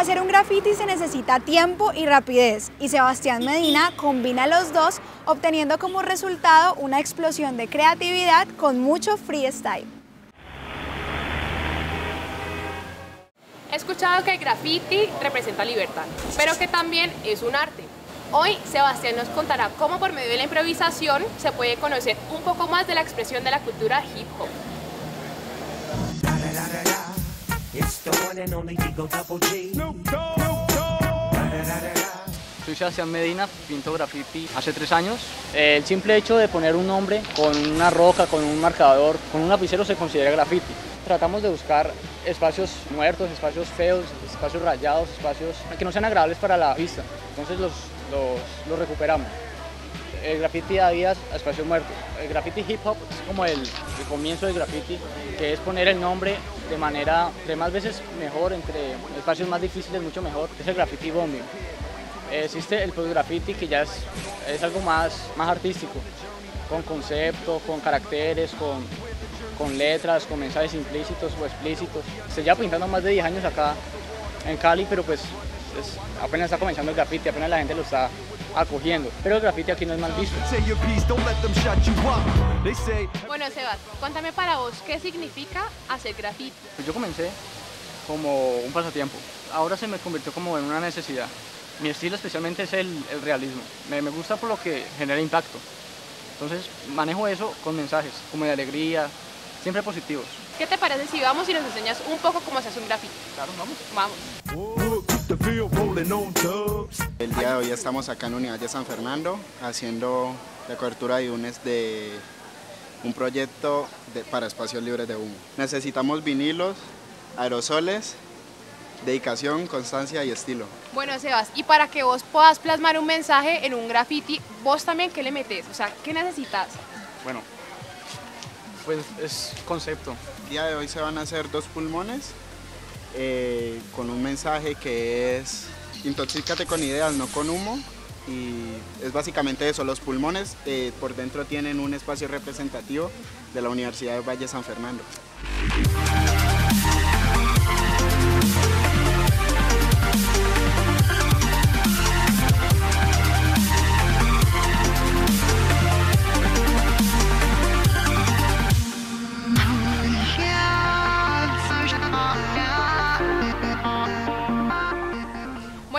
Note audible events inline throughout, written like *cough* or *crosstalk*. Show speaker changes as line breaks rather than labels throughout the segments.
Para hacer un graffiti se necesita tiempo y rapidez y Sebastián Medina combina los dos obteniendo como resultado una explosión de creatividad con mucho freestyle.
He escuchado que el graffiti representa libertad, pero que también es un arte. Hoy Sebastián nos contará cómo por medio de la improvisación se puede conocer un poco más de la expresión de la cultura hip hop.
Soy Sebastián Medina, pinto graffiti hace tres años. El simple hecho de poner un nombre con una roca, con un marcador, con un lapicero se considera graffiti. Tratamos de buscar espacios muertos, espacios feos, espacios rayados, espacios que no sean agradables para la vista. Entonces los, los, los recuperamos. El graffiti da vida a espacios muertos. El graffiti hip hop es como el, comienzo del graffiti, que es poner el nombre de manera, de más veces mejor, entre espacios más difíciles, mucho mejor. Es el graffiti bombing. Existe el post graffiti que ya es, es algo más, más artístico, con concepto, con caracteres, con, con letras, con mensajes implícitos o explícitos. Se lleva pintando más de 10 años acá en Cali, pero pues es- apenas está comenzando el graffiti, apenas la gente lo está acogiendo. Pero el graffiti aquí no es mal visto.
Say your piece, don't let them shut you up. They say
Bueno, Sebas, cuéntame para vos qué significa hacer graffiti.
Pues yo comencé como un pasatiempo, ahora se me convirtió como en una necesidad. Mi estilo especialmente es el, el realismo, me, me gusta por lo que genera impacto. Entonces manejo eso con mensajes, como de alegría, siempre positivos.
¿Qué te parece si vamos y nos enseñas un poco cómo se hace un graffiti?
Claro, vamos.
Vamos.
El día de hoy estamos acá en Unidad de San Fernando haciendo la cobertura de UNES de un proyecto de- para espacios libres de humo. Necesitamos vinilos, aerosoles, dedicación, constancia y estilo.
Bueno, Sebas, y para que vos puedas plasmar un mensaje en un graffiti, vos también qué le metes, o sea, ¿qué necesitas?
Bueno, pues es concepto.
El día de hoy se van a hacer dos pulmones eh, con un mensaje que es intoxícate con ideas, no con humo. Y es básicamente eso, los pulmones eh, por dentro tienen un espacio representativo de la Universidad de Valle San Fernando.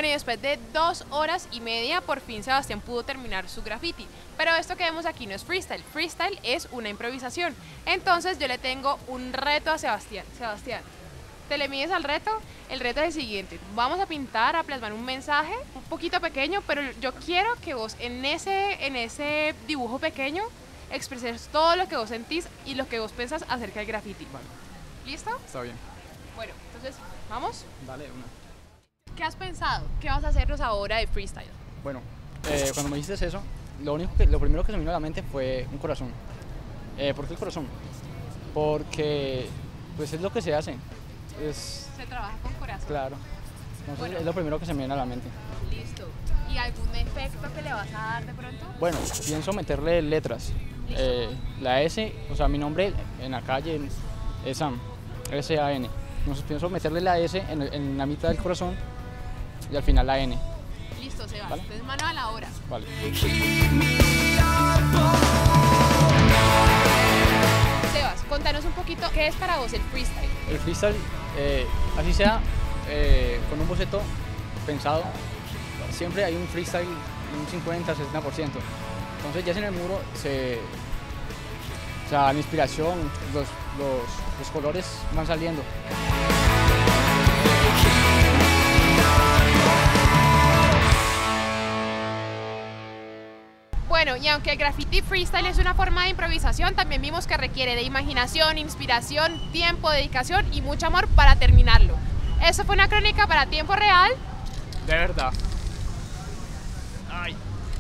Bueno, y después de dos horas y media, por fin Sebastián pudo terminar su graffiti. Pero esto que vemos aquí no es freestyle. Freestyle es una improvisación. Entonces yo le tengo un reto a Sebastián. Sebastián, ¿te le mides al reto? El reto es el siguiente. Vamos a pintar, a plasmar un mensaje un poquito pequeño, pero yo quiero que vos en ese, en ese dibujo pequeño expreses todo lo que vos sentís y lo que vos pensás acerca del graffiti.
Vale,
¿Listo?
está bien.
Bueno, entonces, ¿vamos?
Dale, una.
¿Qué has pensado? ¿Qué vas a hacernos ahora de freestyle?
Bueno, eh, cuando me dijiste eso, lo, único que, lo primero que se me vino a la mente fue un corazón. Eh, ¿Por qué el corazón? Porque pues es lo que se hace. Es
Se trabaja con corazón.
claro. Entonces
Bueno.
es lo primero que se me viene a la mente.
Listo. ¿Y algún efecto que le vas a dar de pronto?
Bueno, pienso meterle letras. Eh, la S, o sea, mi nombre en la calle es Sam, S-A-N. Entonces pienso meterle la S en, en la mitad del corazón y al final la N.
Listo, Sebas.
Vale.
Entonces mano a la obra.
Vale.
Sebas, contanos un poquito qué es para vos el freestyle.
El freestyle, eh, así sea, eh, con un boceto pensado, siempre hay un freestyle un 50, 60%. Entonces ya en el muro se... O sea, la inspiración, los, los, los colores van saliendo.
Bueno, y aunque el graffiti freestyle es una forma de improvisación, también vimos que requiere de imaginación, inspiración, tiempo, dedicación y mucho amor para terminarlo. Eso fue una crónica para tiempo real.
De verdad. Ay,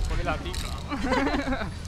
pone la pica. *laughs*